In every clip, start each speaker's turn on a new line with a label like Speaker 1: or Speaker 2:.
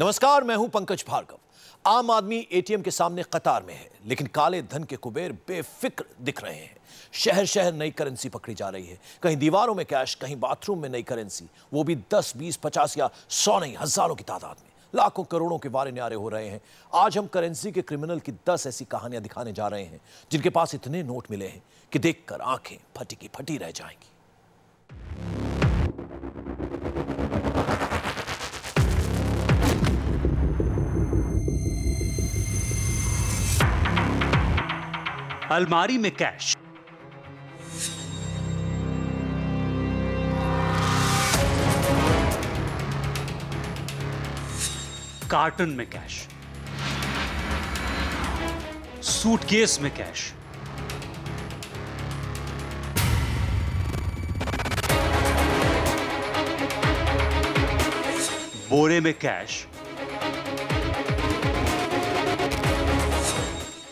Speaker 1: नमस्कार, मैं हूँ पंकज भार्गव। आम आदमी एटीएम के सामने कतार में है, लेकिन काले धन के कुबेर बेफिक्र दिख रहे हैं। शहर शहर नई करेंसी पकड़ी जा रही है। कहीं दीवारों में कैश, कहीं बाथरूम में नई करेंसी। वो भी दस, बीस, पचास या सौ नहीं, हज़ारों की तादाद में। लाखों करोड़ों के वारे न्यारे हो रहे हैं। आज हम करेंसी के क्रिमिनल की दस ऐसी कहानियाँ दिखाने जा रहे हैं, जिनके पास इतने नोट मिले हैं कि देखकर आँखें फटी की फटी रह जाएँगी।
Speaker 2: अलमारी में कैश कार्टन में कैश सूटकेस में कैश बोरे में कैश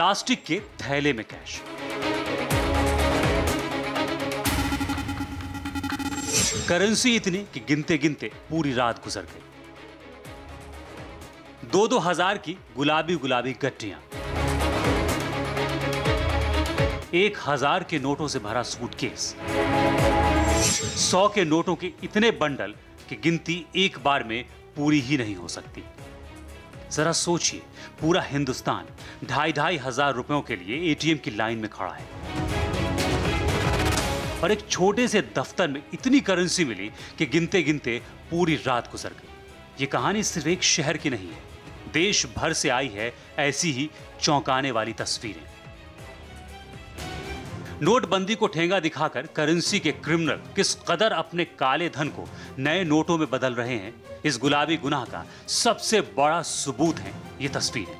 Speaker 2: प्लास्टिक के थैले में कैश। करेंसी इतनी कि गिनते गिनते पूरी रात गुजर गई। दो दो हज़ार की गुलाबी गुलाबी गट्टियाँ। एक हज़ार के नोटों से भरा सूटकेस। सौ के नोटों के इतने बंडल कि गिनती एक बार में पूरी ही नहीं हो सकती। जरा सोचिए, पूरा हिंदुस्तान ढाई ढाई हज़ार रुपयों के लिए एटीएम की लाइन में खड़ा है। और एक छोटे से दफ्तर में इतनी करेंसी मिली कि गिनते गिनते पूरी रात गुजर गई। ये कहानी सिर्फ़ एक शहर की नहीं है, देश भर से आई है ऐसी ही चौंकाने वाली तस्वीरें। नोटबंदी को ठेंगा दिखाकर करेंसी के क्रिमिनल किस कदर अपने काले धन को नए नोटों में बदल रहे हैं इस गुलाबी गुनाह का सबसे बड़ा सबूत है, ये तस्वीरें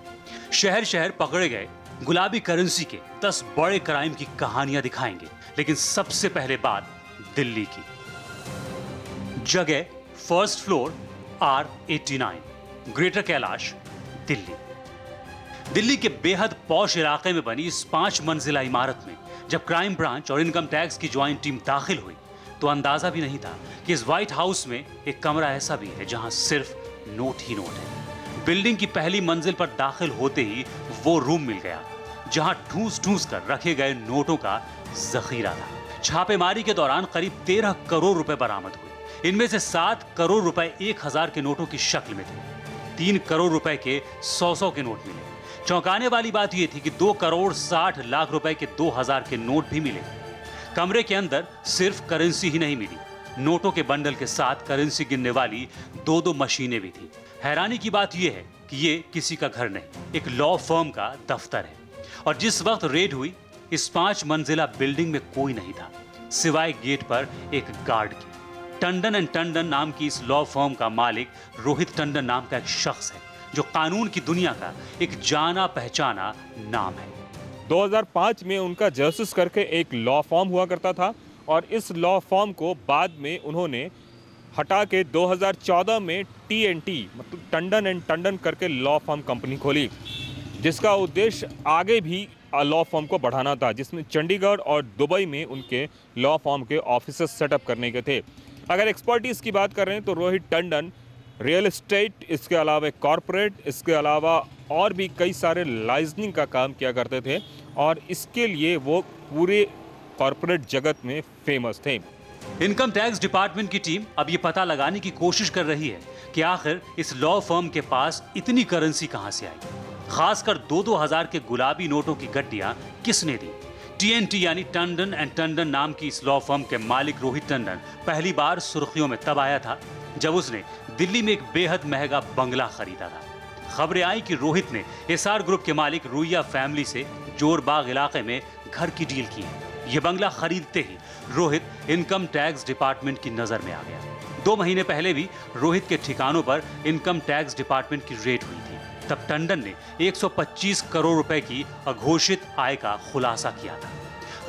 Speaker 2: शहर शहर पकड़े गए गुलाबी करेंसी के दस बड़े क्राइम की कहानियाँ दिखाएँगे, लेकिन सबसे पहले बात दिल्ली की। जगह first floor R 89 greater Kailash, Delhi. Delhi के बेहद पौश इलाके में बनी इस पाँच मंजिला इमारत में जब क्राइम ब्रांच और इनकम टैक्स की ज्वाइंट टीम दाखिल हुई तो अंदाज़ा भी नहीं था कि इस व्हाइट हाउस में एक कमरा ऐसा भी है जहाँ सिर्फ़ नोट ही नोट है। बिल्डिंग की पहली मंजिल पर दाखिल होते ही वो रूम मिल गया, जहाँ ठूस ठूस कर रखे गए नोटों का जखीरा था। छापेमारी के दौरान करीब तेरह करोड़ रुपए बरामद हुए। इनमें से सात करोड़ रुपए एक हज़ार के नोटों की शक्ल में थे। तीन करोड़ रुपए के सौ सौ के नोट मिले। चौंकाने वाली बात यह थी कि दो करोड़ साठ लाख रुपए के दो हज़ार के नोट भी मिले। कमरे के अंदर सिर्फ़ करेंसी ही नहीं मिली। नोटों के बंडल के साथ करेंसी गिनने वाली दो दो मशीनें भी थी। हैरानी की बात यह है कि ये किसी का घर नहीं, एक लॉ फर्म का दफ्तर है। और जिस वक्त रेड हुई, इस पाँच मंजिला बिल्डिंग में कोई नहीं था, सिवाय गेट पर एक गार्ड की। टंडन एंड टंडन नाम की इस लॉ फर्म का मालिक रोहित टंडन नाम का एक शख्स है, जो कानून की दुनिया का एक जाना पहचाना नाम है।
Speaker 3: 2005 में उनका जस्टिस करके एक लॉ फॉर्म हुआ करता था और इस लॉ फॉर्म को बाद में उन्होंने हटा के 2014 में टी मतलब टंडन एंड टंडन करके लॉ फॉर्म कंपनी खोली, जिसका उद्देश्य आगे भी लॉ फॉर्म को बढ़ाना था, जिसमें चंडीगढ़ और दुबई में उनके लॉ फॉर्म के ऑफ़िस सेटअप करने के थे। अगर एक्सपर्टीज़ की बात कर तो रोहित टंडन रियल इस्टेट इसके अलावा कॉरपोरेट, इसके अलावा और भी कई सारे लाइजनिंग का काम किया करते थे और इसके लिए वो पूरे कॉरपोरेट जगत में फ़ेमस थे।
Speaker 2: इनकम टैक्स डिपार्टमेंट की टीम अब ये पता लगाने की कोशिश कर रही है कि आखिर इस लॉ फर्म के पास इतनी करेंसी कहाँ से आई। खासकर दो दो हज़ार के गुलाबी नोटों की गड्डियाँ किसने दी? टीएनटी यानी टंडन एंड टंडन नाम की इस लॉ फर्म के मालिक रोहित टंडन पहली बार सुर्खियों में तब आया था जब उसने दिल्ली में एक बेहद महँगा बंगला खरीदा था। खबरें आई कि रोहित ने एसआर ग्रुप के मालिक रुइया फैमिली से जोरबाग इलाके में घर की डील की। यह बंगला खरीदते ही रोहित इनकम टैक्स डिपार्टमेंट की नज़र में आ गया। दो महीने पहले भी रोहित के ठिकानों पर इनकम टैक्स डिपार्टमेंट की रेड हुई थी। तब टंडन ने 125 करोड़ रुपए की अघोषित आय का खुलासा किया था।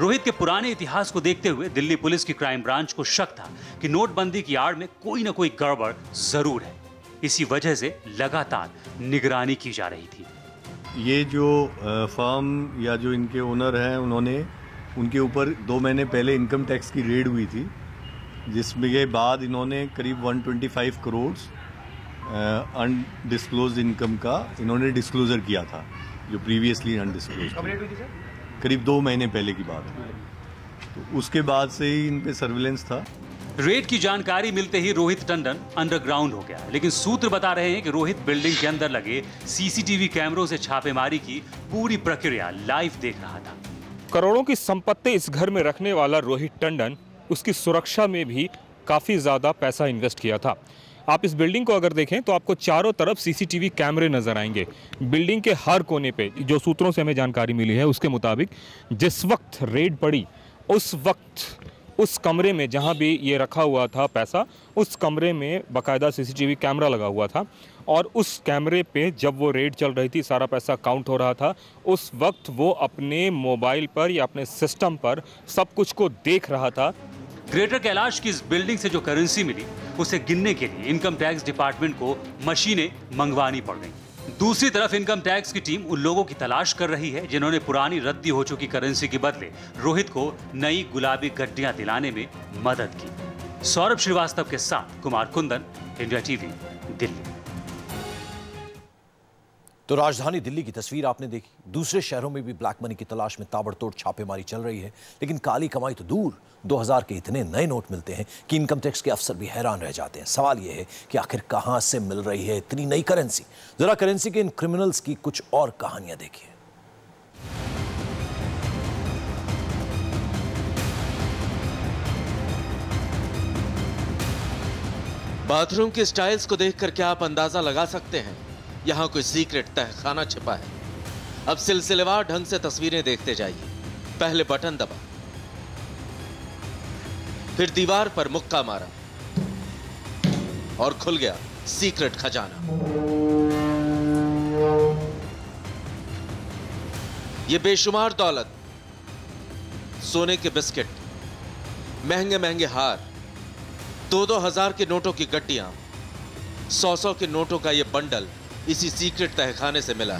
Speaker 2: रोहित के पुराने इतिहास को देखते हुए दिल्ली पुलिस की क्राइम ब्रांच को शक था कि नोटबंदी की आड़ में कोई ना कोई गड़बड़ ज़रूर है। इसी वजह से लगातार निगरानी की जा रही थी।
Speaker 4: ये जो फर्म या जो इनके ओनर हैं उन्होंने उनके ऊपर दो महीने पहले इनकम टैक्स की रेड हुई थी जिसमें के बाद इन्होंने करीब 125 करोड़ अनडिस्क्लोज इनकम का इन्होंने डिस्क्लोजर किया था जो प्रीवियसली अनडिस्क्लोज करीब दो महीने पहले की बात है। तो उसके बाद से ही इन पे सर्विलेंस था।
Speaker 2: रेड की जानकारी मिलते ही रोहित टंडन अंडरग्राउंड हो गया। लेकिन सूत्र बता रहे हैं कि रोहित बिल्डिंग के अंदर लगे सीसीटीवी कैमरों से छापेमारी की पूरी प्रक्रिया लाइव देख रहा था।
Speaker 3: करोड़ों की संपत्ति इस घर में रखने वाला रोहित टंडन उसकी सुरक्षा में भी काफ़ी ज़्यादा पैसा इन्वेस्ट किया था। आप इस बिल्डिंग को अगर देखें तो आपको चारों तरफ़ सीसीटीवी कैमरे नज़र आएँगे। बिल्डिंग के हर कोने पे, जो सूत्रों से हमें जानकारी मिली है, उसके मुताबिक जिस वक्त रेड पड़ी, उस वक्त, उस कमरे में जहाँ भी ये रखा हुआ था पैसा, उस कमरे में बाकायदा सीसीटीवी कैमरा लगा हुआ था। और उस कैमरे पे जब वो रेड चल रही थी, सारा पैसा काउंट हो रहा था, उस वक्त वो अपने मोबाइल पर या अपने सिस्टम पर सब कुछ को देख रहा था।
Speaker 2: ग्रेटर कैलाश की इस बिल्डिंग से जो करेंसी मिली, उसे गिनने के लिए इनकम टैक्स डिपार्टमेंट को मशीनें मंगवानी पड़ गई। दूसरी तरफ़ इनकम टैक्स की टीम उन लोगों की तलाश कर रही है, जिन्होंने पुरानी रद्दी हो चुकी करेंसी के बदले रोहित को नई गुलाबी गड्डियाँ दिलाने में मदद की। सौरभ श्रीवास्तव के साथ कुमार कुंदन, इंडिया टीवी, दिल्ली।
Speaker 1: तो राजधानी दिल्ली की तस्वीर आपने देखी। दूसरे शहरों में भी ब्लैक मनी की तलाश में ताबड़तोड़ छापेमारी चल रही है, लेकिन काली कमाई तो दूर। 2000 के इतने नए नोट मिलते हैं कि इनकम टैक्स के अफसर भी हैरान रह जाते हैं। सवाल यह है कि आखिर कहाँ से मिल रही है इतनी नई करेंसी? जरा करेंसी के इन क्रिमिनल्स की कुछ और कहानियाँ देखिए।
Speaker 5: बाथरूम के स्टाइल्स को देखकर क्या आप अंदाज़ा लगा सकते हैं? यहाँ कोई सीक्रेट तहखाना छिपा है। अब सिलसिलेवार ढंग से तस्वीरें देखते जाइए। पहले बटन दबा फिर दीवार पर मुक्का मारा। और खुल गया सीक्रेट खजाना। ये बेशुमार दौलत। सोने के बिस्किट महँगे महँगे हार दो दो हज़ार के नोटों की गड्डियाँ सौ सौ के नोटों का यह बंडल इसी सीक्रेट तहखाने से मिला।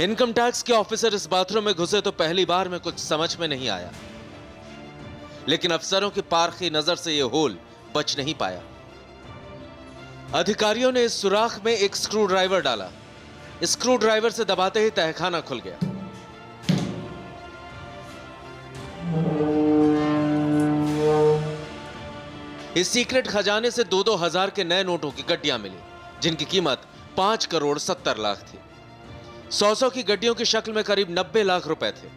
Speaker 5: इनकम टैक्स के ऑफिसर इस बाथरूम में घुसे तो पहली बार में कुछ समझ में नहीं आया। लेकिन अफसरों की पारखी नज़र से यह होल बच नहीं पाया। अधिकारियों ने इस सुराख में एक स्क्रू ड्राइवर डाला। स्क्रू ड्राइवर से दबाते ही तहखाना खुल गया। इस सीक्रेट खजाने से दो दो हज़ार के नए नोटों की गड्डियाँ मिली, जिनकी कीमत पाँच करोड़ सत्तर लाख थी। सौ सौ की गड्डियों की शक्ल में करीब नब्बे लाख रुपए थे।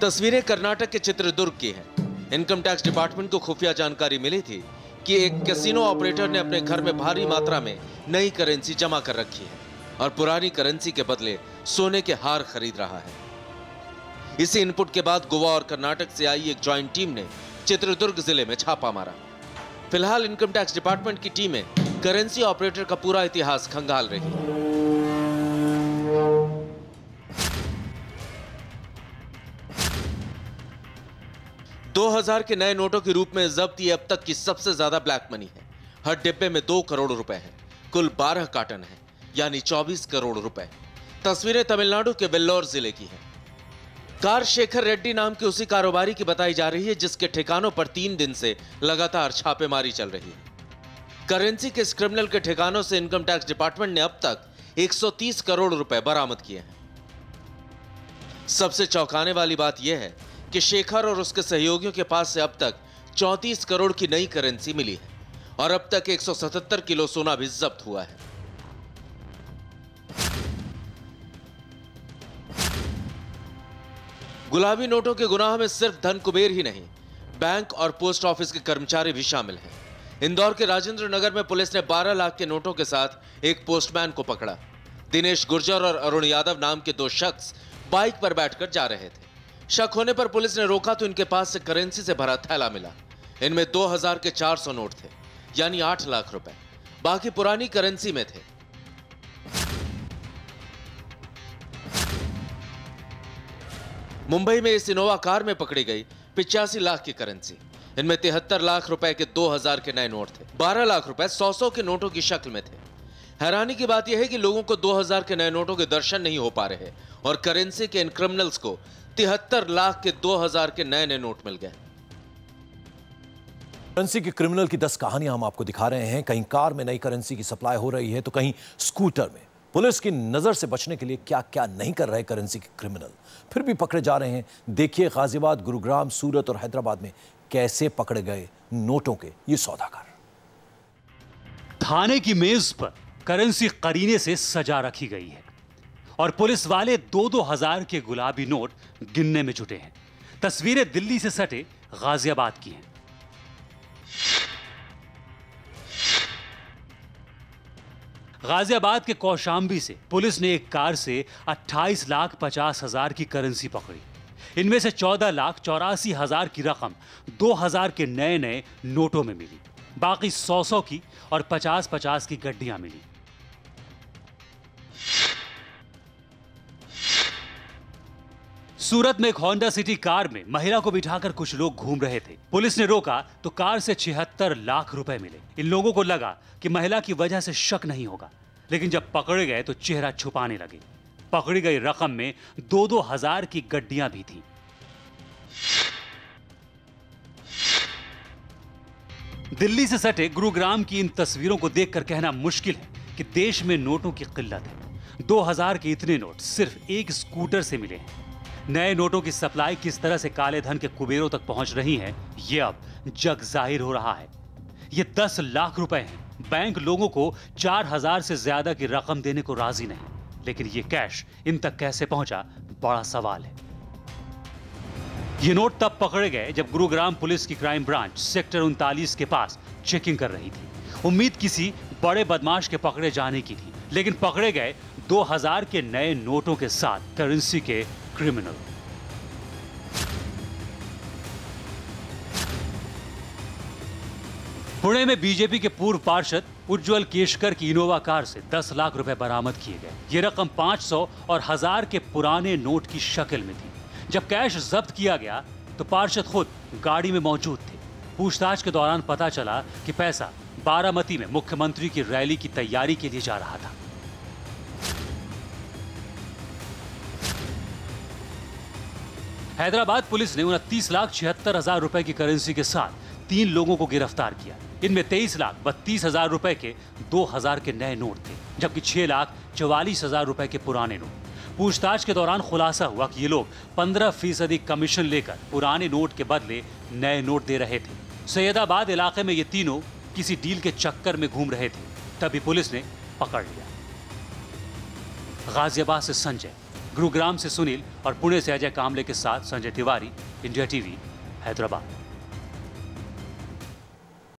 Speaker 5: तस्वीरें कर्नाटक के चित्रदुर्ग की हैं। इनकम टैक्स डिपार्टमेंट को खुफिया जानकारी मिली थी कि एक कैसीनो ऑपरेटर ने अपने घर में भारी मात्रा में नई करेंसी जमा कर रखी है और पुरानी करेंसी के बदले सोने के हार खरीद रहा है। इसी इनपुट के बाद गोवा और कर्नाटक से आई एक ज्वाइंट टीम ने चित्रदुर्ग ज़िले में छापा मारा। फ़िलहाल इनकम टैक्स डिपार्टमेंट की टीमें करेंसी ऑपरेटर का पूरा इतिहास खंगाल रही दो हज़ार के नए नोटों के रूप में जब्त ये अब तक की सबसे ज़्यादा ब्लैक मनी है। हर डिब्बे में दो करोड़ रुपए हैं। कुल बारह कार्टन है, यानी चौबीस करोड़ रुपए। तस्वीरें तमिलनाडु के वेल्लोर ज़िले की हैं। कार शेखर रेड्डी नाम के उसी कारोबारी की बताई जा रही है, जिसके ठिकानों पर तीन दिन से लगातार छापेमारी चल रही है। करेंसी के इस क्रिमिनल के ठिकानों से इनकम टैक्स डिपार्टमेंट ने अब तक 130 करोड़ रुपए बरामद किए हैं। सबसे चौंकाने वाली बात यह है कि शेखर और उसके सहयोगियों के पास से अब तक 34 करोड़ की नई करेंसी मिली है और अब तक 177 किलो सोना भी जब्त हुआ है। गुलाबी नोटों के गुनाह में सिर्फ़ धन कुबेर ही नहीं, बैंक और पोस्ट ऑफ़िस के कर्मचारी भी शामिल हैं। इंदौर के राजेंद्र नगर में पुलिस ने 12 लाख के नोटों के साथ एक पोस्टमैन को पकड़ा। दिनेश गुर्जर और अरुण यादव नाम के दो शख्स बाइक पर बैठकर जा रहे थे। शक होने पर पुलिस ने रोका तो इनके पास से करेंसी से भरा थैला मिला। इनमें 2000 के 400 नोट थे, यानी 8 लाख रुपए। बाकी पुरानी करेंसी में थे। मुंबई में इस इनोवा कार में पकड़ी गई पिचासी लाख की करेंसी। इनमें तिहत्तर लाख रुपए के 2000 के नए नोट थे। 12 लाख रुपए सौ सौ के नोटों की शक्ल में थे। हैरानी की बात यह है कि लोगों को 2000 के नए नोटों के दर्शन नहीं हो पा रहे और करेंसी के इन क्रिमिनल्स को तिहत्तर लाख के 2000 के नए नए नोट मिल गए।
Speaker 1: करेंसी के क्रिमिनल की दस कहानियाँ हम आपको दिखा रहे हैं। कहीं कार में नई करेंसी की सप्लाई हो रही है तो कहीं स्कूटर में। पुलिस की नज़र से बचने के लिए क्या क्या नहीं कर रहे करेंसी के क्रिमिनल फिर भी पकड़े जा रहे हैं। देखिए गाजियाबाद, गुरुग्राम, सूरत और हैदराबाद में कैसे पकड़े गए नोटों के ये सौदागर।
Speaker 2: थाने की मेज पर करेंसी करीने से सजा रखी गई है और पुलिस वाले दो दो हज़ार के गुलाबी नोट गिनने में जुटे हैं। तस्वीरें दिल्ली से सटे गाजियाबाद की हैं। गाजियाबाद के कौशाम्बी से पुलिस ने एक कार से 28 लाख पचास हज़ार की करेंसी पकड़ी। इनमें से 14 लाख चौरासी हज़ार की रकम 2000 के नए नए नोटों में मिली। बाकी 100 सौ की और 50 50 की गड्डियाँ मिली। सूरत में एक होंडा सिटी कार में महिला को बिठाकर कुछ लोग घूम रहे थे। पुलिस ने रोका तो कार से छिहत्तर लाख रुपए मिले। इन लोगों को लगा कि महिला की वजह से शक नहीं होगा, लेकिन जब पकड़े गए तो चेहरा छुपाने लगे। पकड़ी गई रकम में दो दो हज़ार की गड्डियाँ भी थी। दिल्ली से सटे गुरुग्राम की इन तस्वीरों को देखकर कहना मुश्किल है कि देश में नोटों की किल्लत है। 2000 के इतने नोट सिर्फ़ एक स्कूटर से मिले हैं। नए नोटों की सप्लाई किस तरह से काले धन के कुबेरों तक पहुँच रही है, ये अब जग ज़ाहिर हो रहा है। ये दस लाख रुपए हैं। बैंक लोगों को चार हज़ार से ज़्यादा की रकम देने को राज़ी नहीं। लेकिन ये कैश इन तक कैसे पहुँचा, बड़ा सवाल है। ये नोट तब पकड़े गए जब गुरुग्राम पुलिस की क्राइम ब्रांच सेक्टर उनतालीस के पास चेकिंग कर रही थी। उम्मीद किसी बड़े बदमाश के पकड़े जाने की थी, लेकिन पकड़े गए 2000 के नए नोटों के साथ करेंसी के क्रिमिनल पुणे में बीजेपी के पूर्व पार्षद उज्जवल केशकर की इनोवा कार से 10 लाख रुपए बरामद किए गए। ये रकम 500 और हज़ार के पुराने नोट की शक्ल में थी। जब कैश जब्त किया गया तो पार्षद खुद गाड़ी में मौजूद थे। पूछताछ के दौरान पता चला कि पैसा बारामती में मुख्यमंत्री की रैली की तैयारी के लिए जा रहा था। हैदराबाद पुलिस ने उनतीस लाख छिहत्तर हज़ार रुपए की करेंसी के साथ तीन लोगों को गिरफ़्तार किया। इनमें तेईस लाख बत्तीस हज़ार रुपए के दो हज़ार के नए नोट थे, जबकि छह लाख चौवालीस हज़ार रुपए के पुराने नोट। पूछताछ के दौरान खुलासा हुआ कि ये लोग पंद्रह फ़ीसदी कमीशन लेकर पुराने नोट के बदले नए नोट दे रहे थे। सैयदाबाद इलाके में ये तीनों किसी डील के चक्कर में घूम रहे थे, तभी पुलिस ने पकड़ लिया। गाजियाबाद से संजय। गुरुग्राम से सुनील और पुणे से अजय कामले के साथ संजय तिवारी, इंडिया टीवी, हैदराबाद।